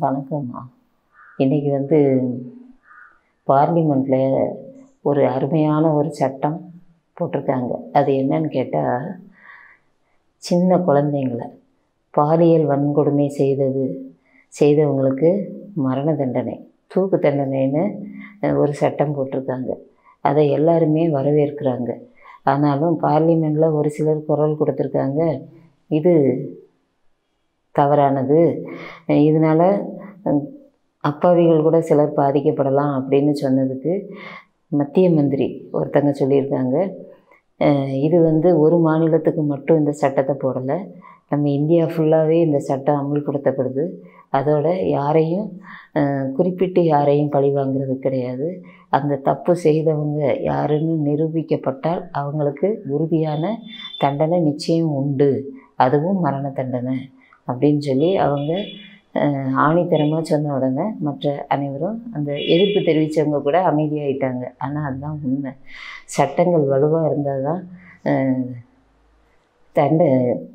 வணக்கம்மா இன்றைக்கி வந்து பார்லிமெண்ட்டில் ஒரு அருமையான ஒரு சட்டம் போட்டிருக்காங்க. அது என்னன்னு கேட்டால் சின்ன குழந்தைங்கள பாலியல் வன்கொடுமை செய்தது செய்தவங்களுக்கு மரண தண்டனை தூக்கு தண்டனைன்னு ஒரு சட்டம் போட்டிருக்காங்க. அதை எல்லாருமே வரவேற்கிறாங்க. ஆனாலும் பார்லிமெண்ட்டில் ஒரு சிலர் குரல் கொடுத்துருக்காங்க. இது தவறானது. இதனால் அப்பாவிகள் கூட சிலர் பாதிக்கப்படலாம் அப்படின்னு சொன்னதுக்கு மத்திய மந்திரி ஒருத்தங்க சொல்லியிருக்காங்க. இது வந்து ஒரு மாநிலத்துக்கு மட்டும் இந்த சட்டத்தை போடலை. நம்ம இந்தியா ஃபுல்லாகவே இந்த சட்டம் அமுல்படுத்தப்படுது. அதோட யாரையும் குறிப்பிட்டு யாரையும் பழி வாங்குறது கிடையாது. அந்த தப்பு செய்தவங்க யாருன்னு நிரூபிக்கப்பட்டால் அவங்களுக்கு உறுதியான தண்டனை நிச்சயம் உண்டு. அதுவும் மரண தண்டனை. அப்படின்னு சொல்லி அவங்க ஆணித்தரமாக சொன்ன உடனே மற்ற அனைவரும் அந்த எதிர்ப்பு தெரிவித்தவங்க கூட அமைதியாயிட்டாங்க. ஆனால் அதுதான் உண்மை. சட்டங்கள் வலுவாக இருந்தால் தான் தண்ட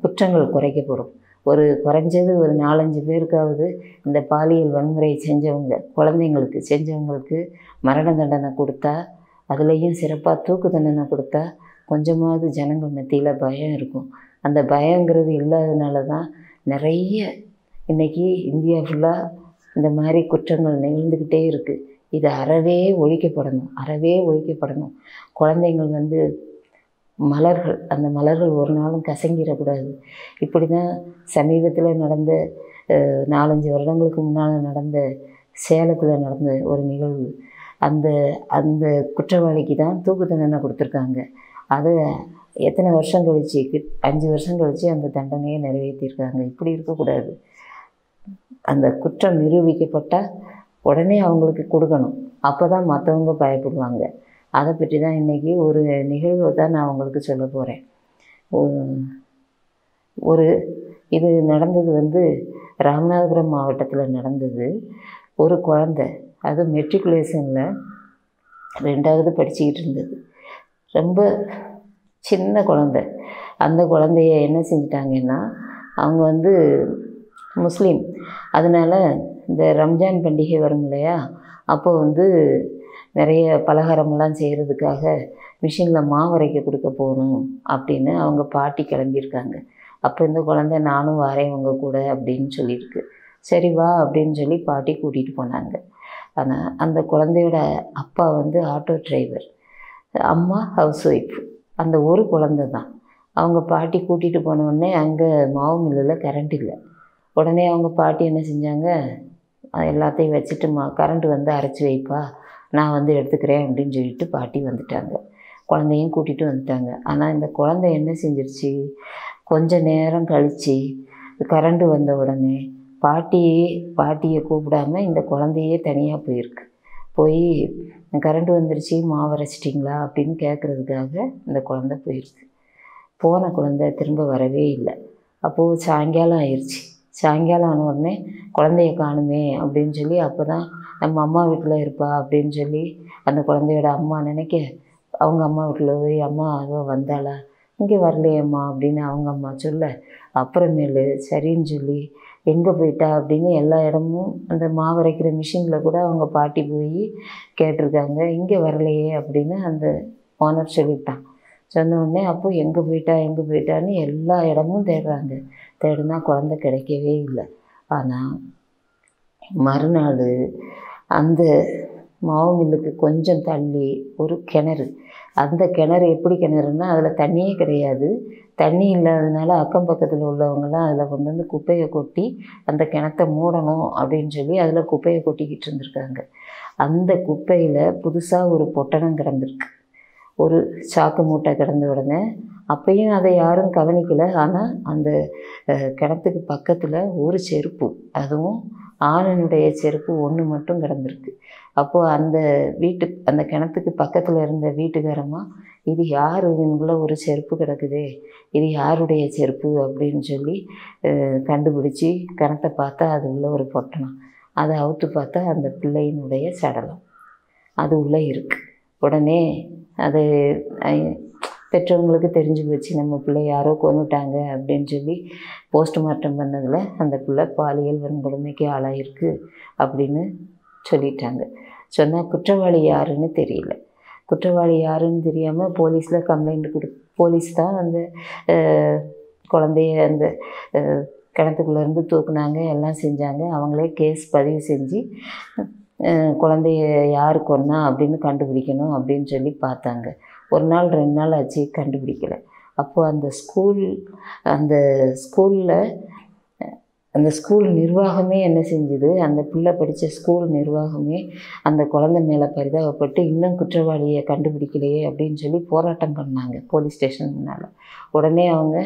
குற்றங்கள் குறைக்கப்படும். ஒரு குறைஞ்சது ஒரு நாலஞ்சு பேருக்காவது இந்த பாலியல் வன்முறை செஞ்சவங்க குழந்தைங்களுக்கு செஞ்சவங்களுக்கு மரண தண்டனை கொடுத்தா அதுலேயும் சிறப்பாக தூக்கு தண்டனை கொடுத்தா கொஞ்சமாவது ஜனங்கள் மத்தியில் பயம் இருக்கும். அந்த பயங்கிறது இல்லாததுனால தான் நிறைய இன்றைக்கி இந்தியா ஃபுல்லாக இந்த மாதிரி குற்றங்கள் நிகழ்ந்துக்கிட்டே இருக்குது இது அறவே ஒழிக்கப்படணும் அறவே ஒழிக்கப்படணும். குழந்தைங்கள் வந்து மலர்கள் அந்த மலர்கள் ஒரு நாளும் கசங்கிடக்கூடாது. இப்படி தான் சமீபத்தில் நடந்த நாலஞ்சு வருடங்களுக்கு முன்னால் நடந்த சேலத்தில் நடந்த ஒரு நிகழ்வு. அந்த அந்த குற்றவாளிக்கு தான் தூக்கு தண்டனை கொடுத்துருக்காங்க. அது எத்தனை வருஷம் கழிச்சு அஞ்சு வருஷம் கழிச்சு அந்த தண்டனையை நிறைவேற்றியிருக்காங்க. இப்படி இருக்கக்கூடாது. அந்த குற்றம் நிரூபிக்கப்பட்டால் உடனே அவங்களுக்கு கொடுக்கணும். அப்போ தான் மற்றவங்க பயப்படுவாங்க. அதை பற்றி தான் இன்றைக்கி ஒரு நிகழ்வை தான் நான் உங்களுக்கு சொல்ல போகிறேன் ஒரு இது நடந்தது வந்து ராமநாதபுரம் மாவட்டத்தில் நடந்தது. ஒரு குழந்தை அது மெட்ரிகுலேஷனில் ரெண்டாவது படிச்சுக்கிட்டு இருந்தது. ரொம்ப சின்ன குழந்தை. அந்த குழந்தைய என்ன செஞ்சிட்டாங்கன்னா அவங்க வந்து முஸ்லீம். அதனால் இந்த ரம்ஜான் பண்டிகை வரும் இல்லையா? அப்போ வந்து நிறைய பலகாரமெல்லாம் செய்கிறதுக்காக மிஷினில் மாவு அரைக்க கொடுக்க போகணும் அப்படின்னு அவங்க பாட்டி கிளம்பியிருக்காங்க. அப்போ இந்த குழந்தை நானும் வரேன் உங்கள் கூட அப்படின்னு சொல்லியிருக்கு. சரி வா அப்படின்னு சொல்லி பாட்டி கூட்டிகிட்டு போனாங்க. ஆனால் அந்த குழந்தையோட அப்பா வந்து ஆட்டோ டிரைவர். அம்மா ஹவுஸ் ஒய்ஃப். அந்த ஒரு குழந்தை தான். அவங்க பாட்டி கூட்டிகிட்டு போனோடனே அங்கே மாவு மில்லில் கரண்ட் இல்லை. உடனே அவங்க பாட்டி என்ன செஞ்சாங்க? எல்லாத்தையும் வச்சுட்டு மா கரண்ட் வந்து அரைச்சி வைப்பா. நான் வந்து எடுத்துக்கிறேன் அப்படின்னு சொல்லிட்டு பாட்டி வந்துட்டாங்க. குழந்தையும் கூட்டிகிட்டு வந்துட்டாங்க. ஆனால் இந்த குழந்தை என்ன செஞ்சிருச்சு? கொஞ்ச நேரம் கழித்து கரண்ட் வந்த உடனே பாட்டியே பாட்டியை கூப்பிடாம இந்த குழந்தையே தனியாக போயிருக்கு. போய் கரண்ட் வந்துருச்சு மாவு அரைச்சிட்டிங்களா? அப்படின்னு கேட்குறதுக்காக இந்த குழந்தை போயிருக்கு போன குழந்தை திரும்ப வரவே இல்லை. அப்போது சாயங்காலம் ஆயிடுச்சு சாயங்காலம் ஆன உடனே குழந்தைய காணுமே அப்படின்னு சொல்லி அப்போ தான் நம்ம அம்மா வீட்டில் இருப்பா அப்படின்னு சொல்லி அந்த குழந்தையோட அம்மா நினைக்க அவங்க அம்மா வீட்டில் போய் அம்மா அவ வந்தாளா? இங்கே வரலையேம்மா அப்படின்னு அவங்க அம்மா சொல்ல அப்புறமேலு சரின்னு சொல்லி எங்கே போயிட்டா அப்படின்னு எல்லா இடமும் அந்த மாவு அரைக்கிற மிஷினில் கூட அவங்க பாட்டி போய் கேட்டிருக்காங்க. இங்கே வரலையே அப்படின்னு அந்த ஓனர் சொல்லிட்டான். சொன்ன உடனே அப்போ எங்கே போயிட்டா எங்கே போயிட்டான்னு எல்லா இடமும் தேடுறாங்க. தேடினா குழந்தை கிடைக்கவே இல்லை. ஆனால் மறுநாள் அந்த மாவு மில்லுக்கு கொஞ்சம் தள்ளி ஒரு கிணறு. அந்த கிணறு எப்படி கிணறுன்னா அதில் தண்ணியே கிடையாது. தண்ணி இல்லாததுனால அக்கம் பக்கத்தில் உள்ளவங்களாம் அதில் கொண்டு வந்து குப்பையை கொட்டி அந்த கிணத்தை மூடணும் அப்படின்னு சொல்லி அதில் குப்பையை கொட்டிக்கிட்டு இருந்திருக்காங்க. அந்த குப்பையில் புதுசாக ஒரு பொட்டணம் கிடந்திருக்கு. ஒரு சாக்கு மூட்டை கிடந்த உடனே அப்பையும் அதை யாரும் கவனிக்கலை. ஆனால் அந்த கிணத்துக்கு பக்கத்தில் ஒரு செருப்பு அதுவும் ஆணனுடைய செருப்பு ஒன்று மட்டும் கிடந்திருக்கு. அப்போது அந்த வீட்டு அந்த கிணத்துக்கு பக்கத்தில் இருந்த வீட்டுக்காரமா இது யார்? இதுக்குள்ளே ஒரு செருப்பு கிடக்குதே. இது யாருடைய செருப்பு? அப்படின்னு சொல்லி கண்டுபிடிச்சி கிணத்தை பார்த்தா அது உள்ள ஒரு பொட்டணம் அதை அவுத்து பார்த்தா அந்த பிள்ளையினுடைய சடலம். அது உள்ளே இருக்குது உடனே அது பெற்றவங்களுக்கு தெரிஞ்சு போச்சு நம்ம பிள்ளை யாரோ கொண்டுட்டாங்க அப்படின்னு சொல்லி போஸ்ட்மார்ட்டம் பண்ணதில் அந்த பிள்ளை பாலியல் வன்கொடுமைக்கு ஆளாயிருக்கு அப்படின்னு சொல்லிட்டாங்க. சொன்னால் குற்றவாளி யாருன்னு தெரியல. குற்றவாளி யாருன்னு தெரியாமல் போலீஸில் கம்ப்ளைண்ட் கொடு போலீஸ் தான் அந்த குழந்தைய அந்த கிணத்துக்குள்ளேருந்து தூக்குனாங்க எல்லாம் செஞ்சாங்க. அவங்களே கேஸ் பதிவு செஞ்சு குழந்தைய யார் கொன்னா அப்படின்னு கண்டுபிடிக்கணும் அப்படின்னு சொல்லி பார்த்தாங்க. ஒரு நாள் ரெண்டு நாள் ஆச்சு கண்டுபிடிக்கல. அப்போது அந்த ஸ்கூல் அந்த ஸ்கூலில் அந்த ஸ்கூல் நிர்வாகமே என்ன செஞ்சுது? அந்த பிள்ளை படித்த ஸ்கூல் நிர்வாகமே அந்த குழந்தை மேலே பரிதாபப்பட்டு இன்னும் குற்றவாளியை கண்டுபிடிக்கலையே அப்படின்னு சொல்லி போராட்டம் பண்ணாங்க போலீஸ் ஸ்டேஷன் முன்னால். உடனே அவங்க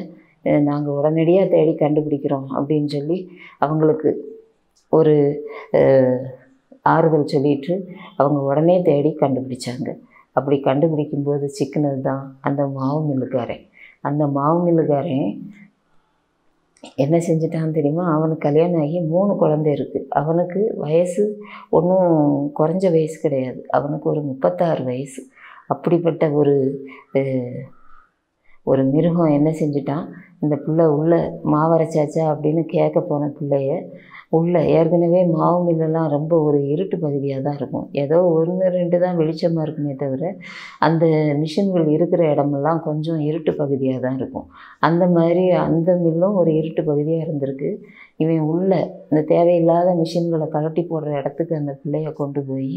நாங்கள் உடனடியாக தேடி கண்டுபிடிக்கிறோம் அப்படின்னு சொல்லி அவங்களுக்கு ஒரு ஆறுதல் சொல்லிட்டு அவங்க உடனே தேடி கண்டுபிடிச்சாங்க. அப்படி கண்டுபிடிக்கும்போது சிக்கினது தான் அந்த மாவு மில்லுக்காரன். அந்த மாவு மில்லுக்காரன் என்ன செஞ்சிட்டான்னு தெரியுமா? அவனுக்கு கல்யாணம் ஆகி மூணு குழந்தை இருக்குது அவனுக்கு வயசு ஒன்றும் குறைஞ்ச வயசு கிடையாது. அவனுக்கு ஒரு முப்பத்தாறு வயசு. அப்படிப்பட்ட ஒரு ஒரு மிருகம் என்ன செஞ்சிட்டான் இந்த பிள்ளை உள்ளே மாவரைச்சாச்சா அப்படின்னு கேட்க போன பிள்ளைய உள்ளே ஏற்கனவே மாவு மில்லெல்லாம் ரொம்ப ஒரு இருட்டு பகுதியாக தான் இருக்கும். ஏதோ ஒன்று ரெண்டு தான் வெளிச்சமாக இருக்குமே தவிர அந்த மிஷின்கள் இருக்கிற இடமெல்லாம் கொஞ்சம் இருட்டு பகுதியாக தான் இருக்கும். அந்த மாதிரி அந்த மில்லும் ஒரு இருட்டு பகுதியாக இருந்திருக்கு. இவன் உள்ளே இந்த தேவையில்லாத மிஷின்களை கழட்டி போடுற இடத்துக்கு அந்த பிள்ளைய கொண்டு போய்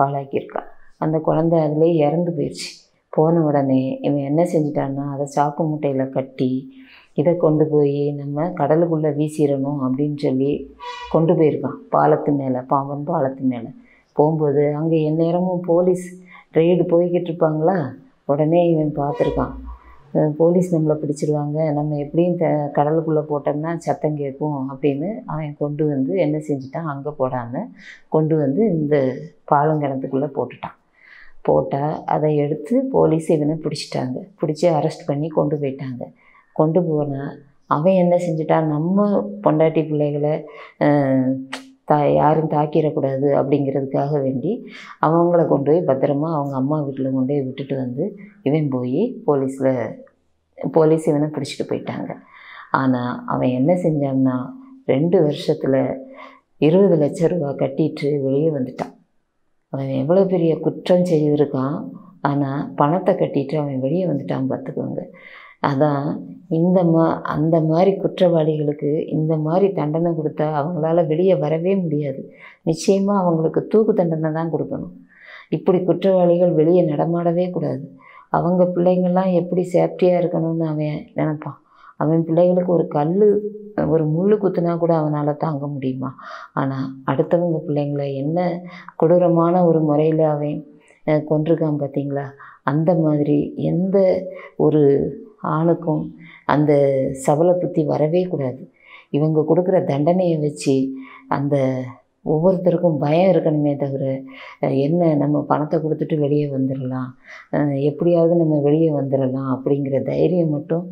பாழாக்கியிருக்கான் அந்த குழந்தை அதிலே இறந்து போயிடுச்சு போன உடனே இவன் என்ன செஞ்சிட்டான்னா அதை சாக்கு மூட்டையில் கட்டி இதை கொண்டு போய் நம்ம கடலுக்குள்ளே வீசிடணும் அப்படின்னு சொல்லி கொண்டு போயிருக்கான் பாலத்து மேலே பாம்பன் பாலத்து மேலே. போகும்போது அங்கே எந்நேரமும் போலீஸ் ரெய்டு போய்கிட்டு இருப்பாங்களா? உடனே இவன் பார்த்துருக்கான் போலீஸ் நம்மளை பிடிச்சிருவாங்க நம்ம எப்படியும் த கடலுக்குள்ளே போட்டோம்னா சத்தம் கேட்கும் அப்படின்னு அவன் கொண்டு வந்து என்ன செஞ்சிட்டான் அங்கே போடாமல் கொண்டு வந்து இந்த பாலங்கிணத்துக்குள்ளே போட்டுட்டான். போட்டால் அதை எடுத்து போலீஸ் இவனை பிடிச்சிட்டாங்க. பிடிச்சி அரெஸ்ட் பண்ணி கொண்டு போயிட்டாங்க. கொண்டு போனால் அவன் என்ன செஞ்சிட்டான்? நம்ம பொண்டாட்டி பிள்ளைகளை தா யாரும் தாக்கிடக்கூடாது அப்படிங்கிறதுக்காக வேண்டி அவங்கள கொண்டு போய் பத்திரமா அவங்க அம்மா வீட்டில் கொண்டு போய் விட்டுட்டு வந்து இவன் போய் போலீஸில் போலீஸ் இவனை பிடிச்சிட்டு போயிட்டாங்க. ஆனால் அவன் என்ன செஞ்சான்னா ரெண்டு வருஷத்தில் இருபது லட்ச ரூபா கட்டிட்டு வெளியே வந்துட்டான். அவன் எவ்வளோ பெரிய குற்றம் செய்திருக்கான். ஆனால் பணத்தை கட்டிட்டு அவன் வெளியே வந்துட்டான் பார்த்துக்கோங்க. அதான் இந்த மா அந்த மாதிரி குற்றவாளிகளுக்கு இந்த மாதிரி தண்டனை கொடுத்தா அவங்களால வெளியே வரவே முடியாது. நிச்சயமாக அவங்களுக்கு தூக்கு தண்டனை தான் கொடுக்கணும். இப்படி குற்றவாளிகள் வெளியே நடமாடவே கூடாது. அவங்க பிள்ளைங்கள்லாம் எப்படி சேஃப்டியாக இருக்கணும்னு அவன் நினைப்பான். அவன் பிள்ளைகளுக்கு ஒரு கல் ஒரு முள் குத்துனா கூட அவனால் தாங்க முடியுமா? ஆனால் அடுத்தவங்க பிள்ளைங்களை என்ன கொடூரமான ஒரு முறையில் அவன் அஹ், பார்த்தீங்களா அந்த மாதிரி எந்த ஒரு ஆணுக்கும் அந்த சபல புத்தி வரவே கூடாது. இவங்க கொடுக்குற தண்டனையை வச்சு அந்த ஒவ்வொருத்தருக்கும் பயம் இருக்கணுமே தவிர என்ன நம்ம பணத்தை கொடுத்துட்டு வெளியே வந்துடலாம் எப்படியாவது நம்ம வெளியே வந்துடலாம் அப்படிங்கிற தைரியம் மட்டும்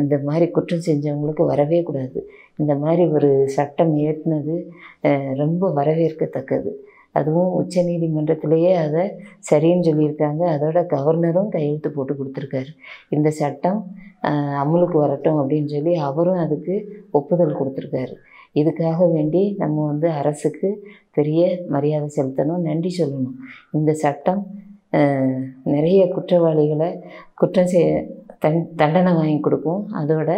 இந்த மாதிரி குற்றம் செஞ்சவங்களுக்கு வரவே கூடாது. இந்த மாதிரி ஒரு சட்டம் ஏற்றினது ரொம்ப வரவேற்கத்தக்கது. அதுவும் உச்ச நீதிமன்றத்திலேயே அதை சரின்னு சொல்லியிருக்காங்க. அதோட கவர்னரும் கையெழுத்து போட்டு கொடுத்துருக்காரு. இந்த சட்டம் அமுலுக்கு அமலுக்கு வரட்டும் அப்படின்னு சொல்லி அவரும் அதுக்கு ஒப்புதல் கொடுத்துருக்காரு. இதுக்காக வேண்டி நம்ம வந்து அரசுக்கு பெரிய மரியாதை செலுத்தணும் நன்றி சொல்லணும். இந்த சட்டம் நிறைய குற்றவாளிகளை குற்றம் செய் தன் தண்டனை வாங்கி கொடுக்கும். அதோட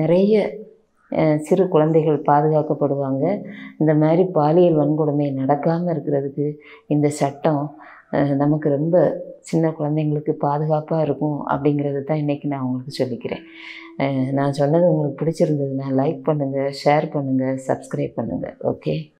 நிறைய சிறு குழந்தைகள் பாதுகாக்கப்படுவாங்க. இந்த மாதிரி பாலியல் வன்கொடுமை நடக்காமல் இருக்கிறதுக்கு இந்த சட்டம் நமக்கு ரொம்ப சின்ன குழந்தைங்களுக்கு பாதுகாப்பாக இருக்கும் அப்படிங்கிறது தான் இன்றைக்கி நான் உங்களுக்கு சொல்லிக்கிறேன். நான் சொன்னது உங்களுக்கு பிடிச்சிருந்ததுன்னா லைக் பண்ணுங்கள் ஷேர் பண்ணுங்கள் சப்ஸ்கிரைப் பண்ணுங்கள் ஓகே